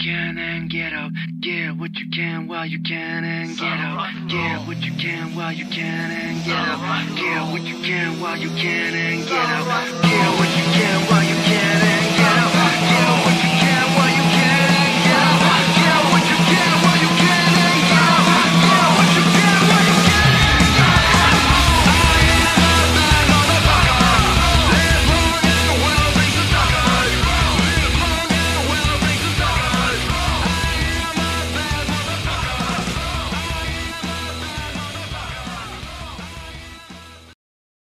can and get up. Get what you can while you can and get up. Get what you can while you can and get up. Get what you can while you can and get up. Get what you can.